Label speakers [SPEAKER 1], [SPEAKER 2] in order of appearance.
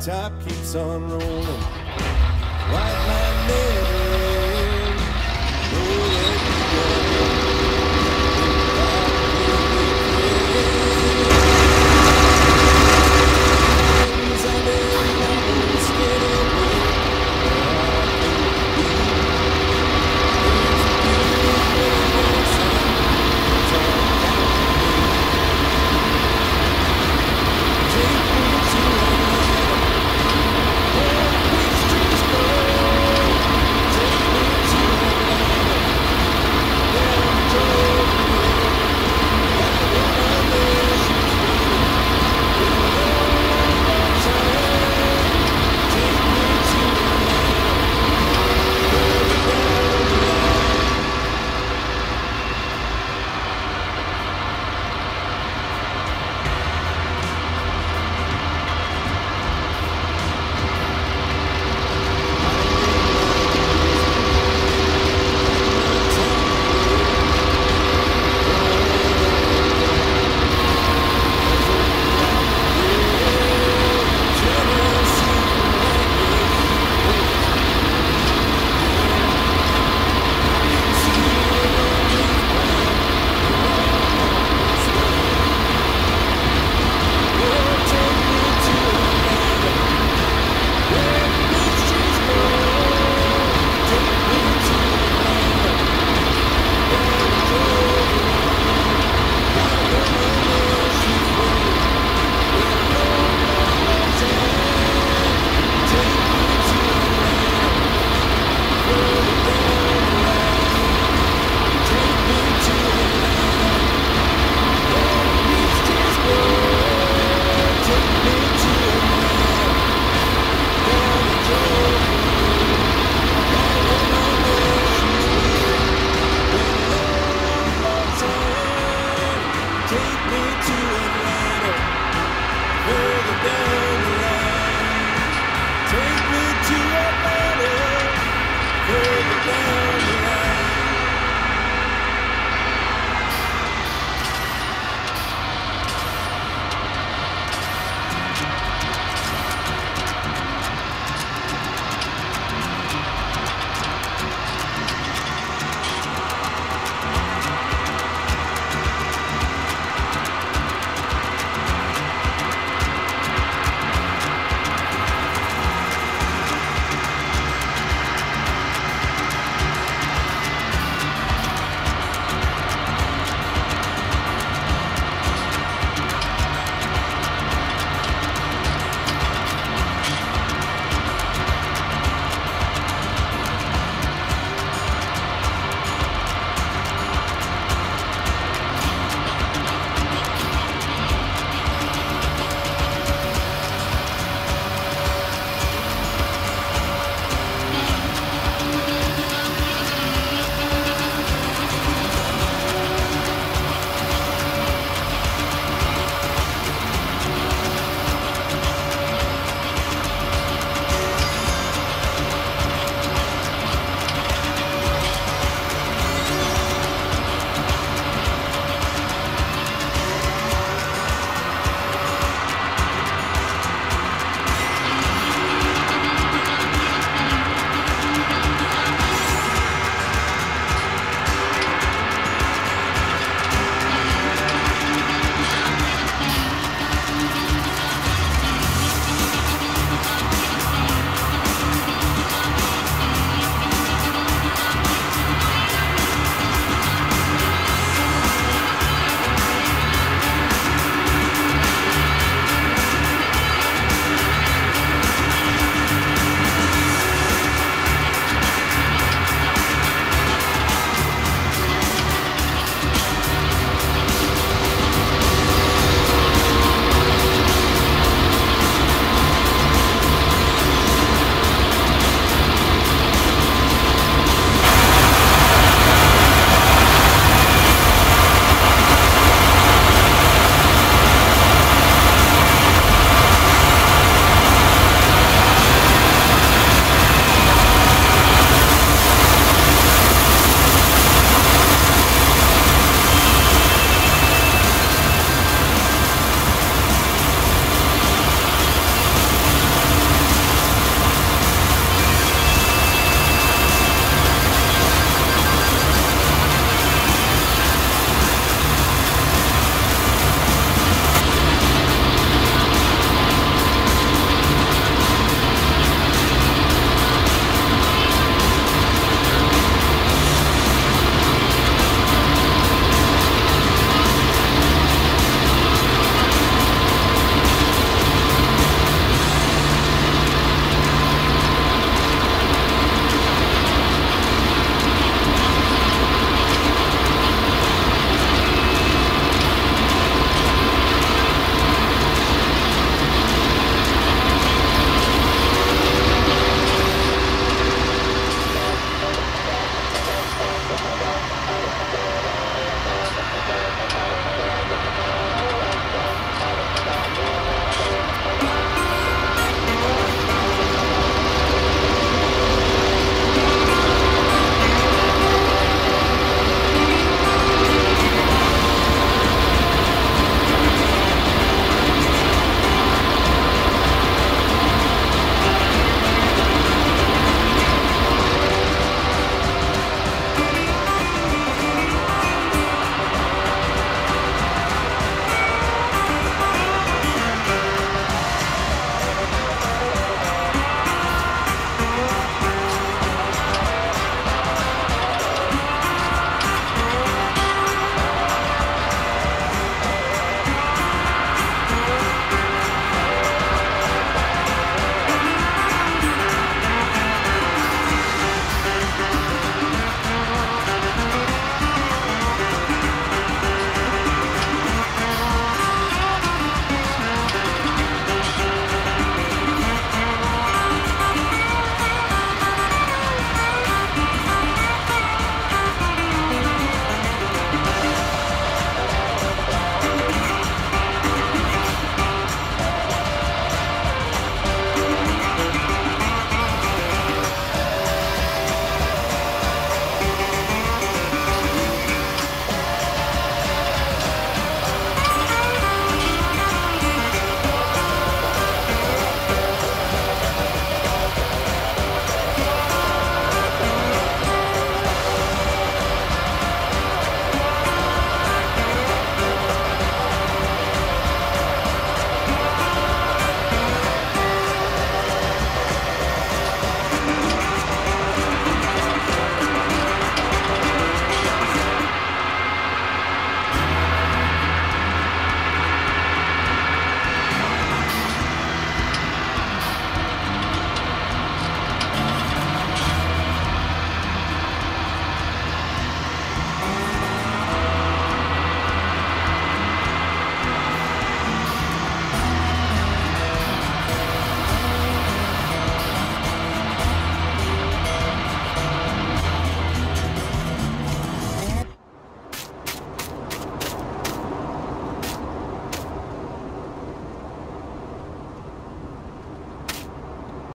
[SPEAKER 1] top keeps on rolling. White